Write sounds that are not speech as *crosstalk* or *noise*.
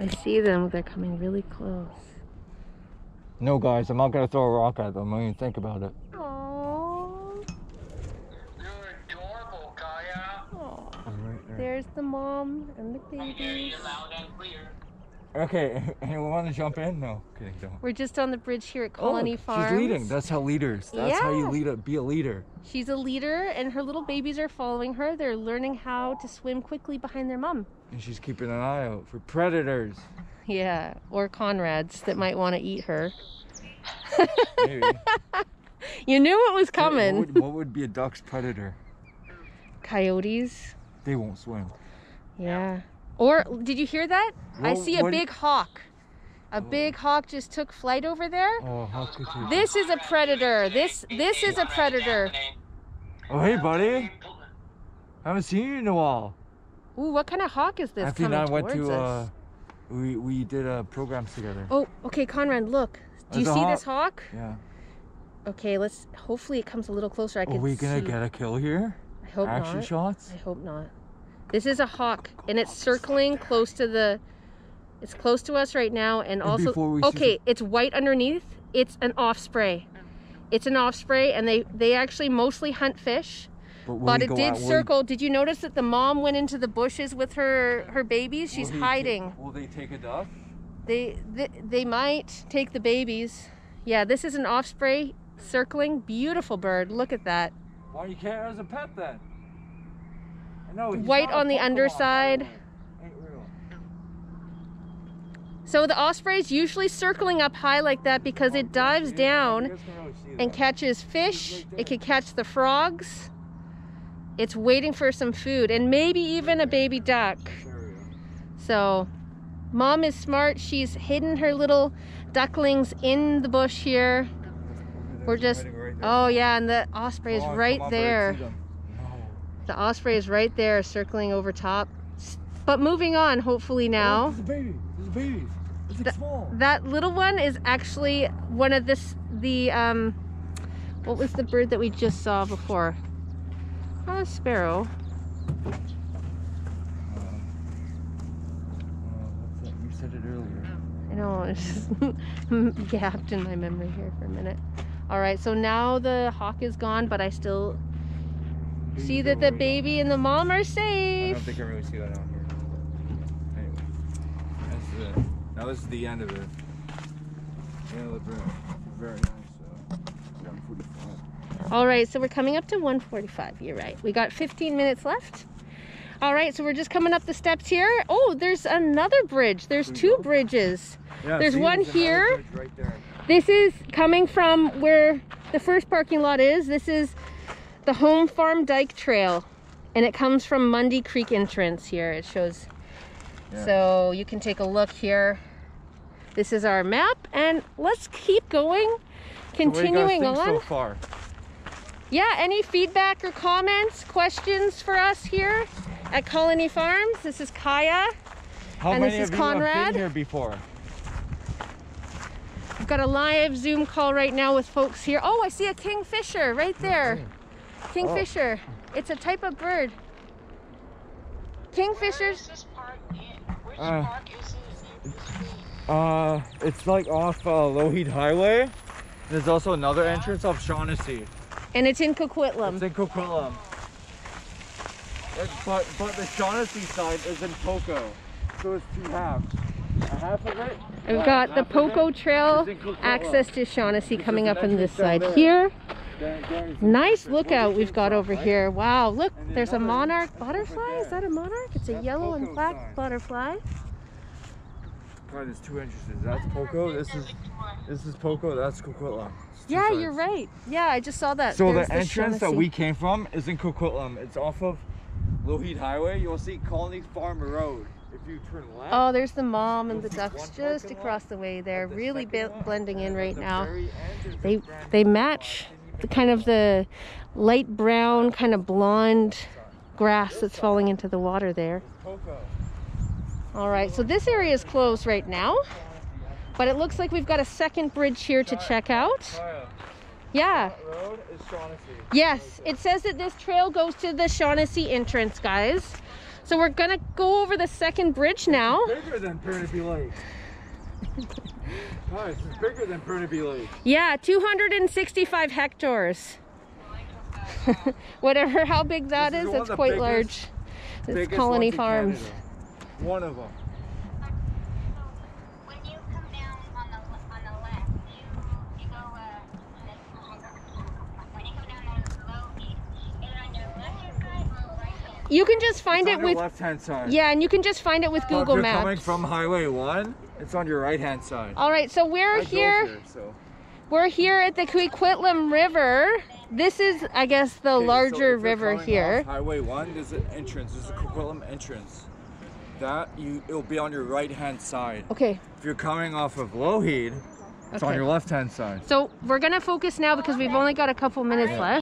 I see them. They're coming really close. No, guys, I'm not gonna throw a rock at them. I mean, think about it. Aww. You're adorable, Kaya. Aww. I'm right there. There's the mom and the I hear babies. you loud and clear. Okay, *laughs* anyone want to jump in? No, kidding, don't. We're just on the bridge here at Oh, Colony look, Farms. She's leading. That's how leaders. That's how you lead a be a leader. She's a leader, and her little babies are following her. They're learning how to swim quickly behind their mom. And she's keeping an eye out for predators. Yeah, or Conrads that might want to eat her. Maybe. *laughs* You knew it was What coming. would, what would be a duck's predator? Coyotes. They won't swim. Yeah. Or did you hear that? I see a big hawk. A big hawk just took flight over there. Oh, how could you? This is a predator. This this is a predator. Oh, hey, buddy. I haven't seen you in a while. Ooh, what kind of hawk is this and coming I went towards to. us? Uh, we we did uh, programs together. Oh, okay, Conrad, look. Do you see a this hawk? Yeah. Okay, let's. Hopefully, it comes a little closer. I Are can we gonna see. get a kill here? I hope Action not. shots? I hope not. This is a hawk, and it's circling close to the. It's close to us right now, and, And also we see okay. It's white underneath. It's an osprey. It's an osprey, and they they actually mostly hunt fish. But, But it did out- will circle. Did you notice that the mom went into the bushes with her her babies? She's he ta- hiding. will they take a duck? They, they they might take the babies. Yeah, this is an osprey circling. Beautiful bird. Look at that. Why you can't as a pet then? Know. White on the underside. way. Ain't real. So the osprey is usually circling up high like that because it dives down guys can really see and catches fish. It could catch the frogs. It's waiting for some food and maybe even a baby duck. There we go. So mom is smart. She's hidden her little ducklings in the bush here. We're just hiding right there. Oh yeah, and the osprey is right there. bird, see them. No. The osprey is right there circling over top. But moving on hopefully Oh, now. there's a baby. There's a baby. It's Th- small. That little one is actually one of this the um what was the bird that we just saw before? Not a sparrow. Uh, uh? You said it earlier. I know *laughs* it's just gapped in my memory here for a minute. All right, so now the hawk is gone, but I still see that the baby and the mom are safe. I don't think I really see that out here. Anyway, that's the, that was the end of it. Yeah, very, very nice. Uh, 145. All right, so we're coming up to 145. You're right. We got 15 minutes left. All right, so we're just coming up the steps here. Oh, there's another bridge. There's two bridges. Yeah, There's see, one here. Right there. This is coming from where the first parking lot is. This is the Home Farm Dike Trail, and it comes from Mundy Creek entrance here. It shows. Yeah. So you can take a look here. This is our map, and let's keep going. So what do you guys Continuing think on. so far? Yeah, any feedback or comments, questions for us here at Colony Farms? This is Kaya. How And many this is of you have been here before? We've got a live Zoom call right now with folks here. Oh, I see a kingfisher right there. Kingfisher. It's a type of bird. Kingfishers. is park in? Which Uh, park is it? Uh, it's like off uh, Lougheed Highway. There's also another entrance off Shaughnessy. And it's in Coquitlam. It's in Coquitlam. It- But but the Shaughnessy side is in Poco, so it's two halves. A half of it. We've uh, got the half Poco Trail is in Coquitlam. access to Shaughnessy Because coming up on this side there. here. There- there is a- Nice lookout we've got over here. Wow, look, there's a monarch butterfly. Is that a monarch? It's a yellow and black butterfly. Probably there's two entrances. That's Poco. This is this is Poco. That's Coquitlam. Yeah, sides. you're right. Yeah, I just saw that. So There's the entrance that we came from is in Coquitlam. It's off of Lougheed Highway. You'll see Colony Farm Road. If you turn left. Oh, there's the mom and the ducks just across the way there, the really second be- one, blending in right now. very end, there's a They they match the kind of the light brown, kind of blonde grass that's falling into the water there. All right, so this area is closed right now, but it looks like we've got a second bridge here to check out. Yeah. Yes, it says that this trail goes to the Shaughnessy entrance, guys. So we're gonna go over the second bridge now. Bigger than Burnaby Lake. Oh, Guys, it's bigger than Burnaby Lake. Yeah, 265 hectares. *laughs* Whatever, how big that this is, is it's quite biggest- large. It's Colony Farms. Canada. One of them. When you come down on the on the left, you you go uh when you come down on the low east, is it on your left hand side or right hand? You can just find it with left hand side. yeah, and you can just find it with if Google you're Maps. coming from Highway 1, it's on your right hand side. All right, so we're I drove here. so. We're here at the Coquitlam River. This is, I guess, the Okay, so larger if you're river here. Highway 1, there's an entrance. There's a Coquitlam entrance. That you it'll be on your right hand side. Okay, If you're coming off of Lougheed, it's on your left hand side. so we're gonna focus now because we've only got a couple minutes left.